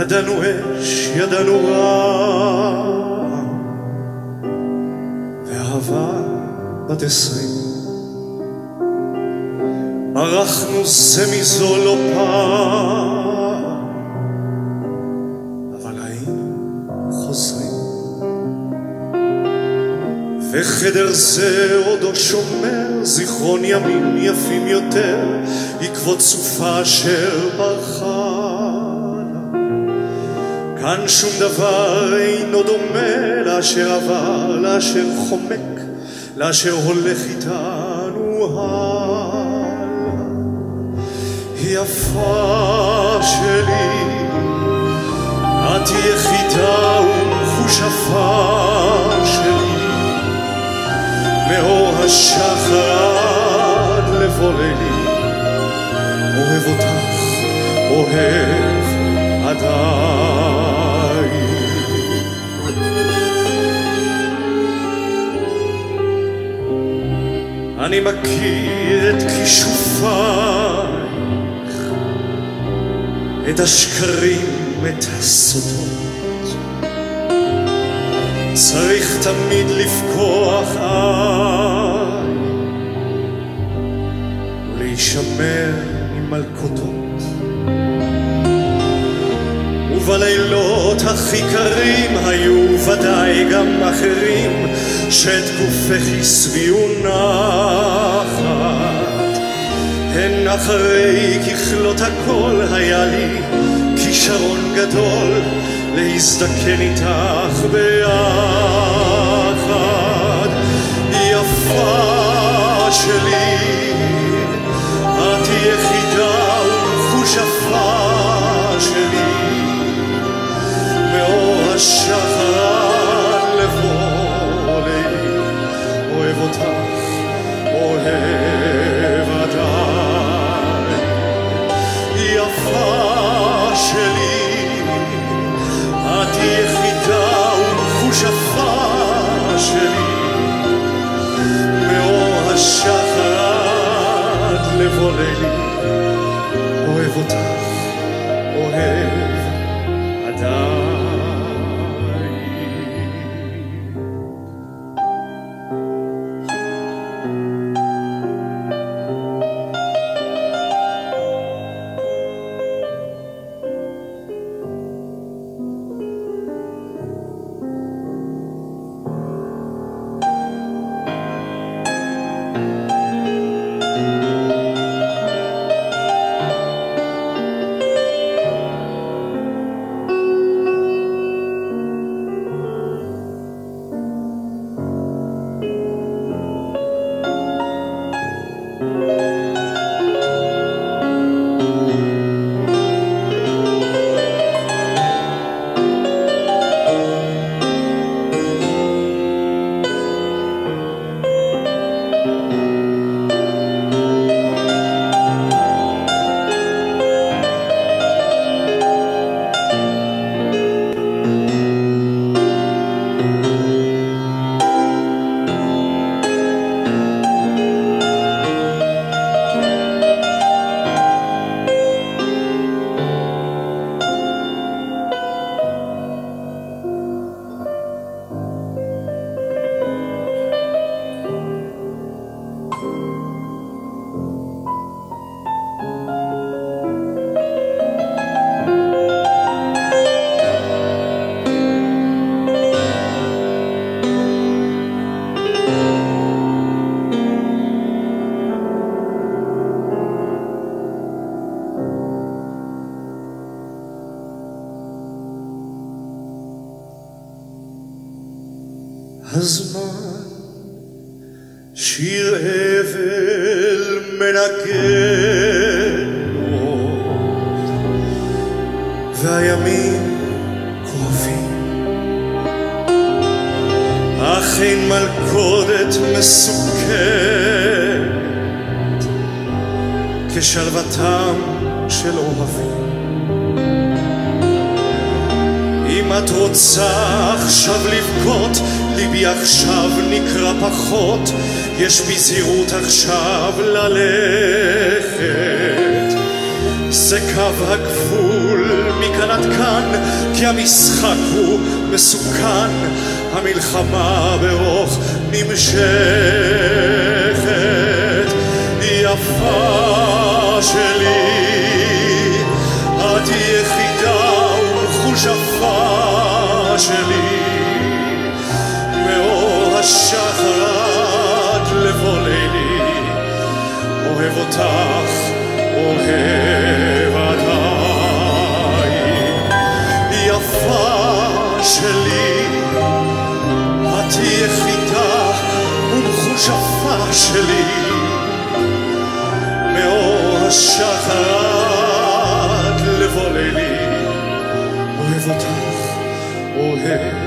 ידענו אש, ידענו רע, ואהבה בת עשרים. ברחנו זה מזו לא פעם, אבל היינו חוזרים. וחדר זה עודו שומר זיכרון ימים יפים יותר, עקבות סופה אשר ברחה. כאן שום דבר אינו דומה לאשר עבר, לאשר חומק, לאשר הולך איתנו הלאה. יפה שלי, את יחידה ומכושפה שלי, מאור השחר עד לבוא לילי, אוהב אותך, אוהב עדיין. אני מכיר את כישופייך, את השקרים, את הסודות. צריך תמיד לפקוח עין ולהישמר עם ובלילות הכי קרים היו ודאי גם אחרים שאת גופך הסביעו נחת. הן אחרי ככלות הכל היה לי כישרון גדול להזדקן איתך ביחד. יפה שלי, את יחידה הזמן שיר אבל מנגן והימים קרובים, אך אין מלכודת מסוכנת כשלוותם של אוהבים. אם את רוצה עכשיו לבכות, ליבי עכשיו נקרא פחות, יש בי זהירות עכשיו ללכת. זה קו הגבול מכאן עד כאן, כי המשחק הוא מסוכן, המלחמה ברוך נמשכת. יפה יחידה ומחושפה שלי, מאור השחר עד לבוא אוהב אותך, אוהב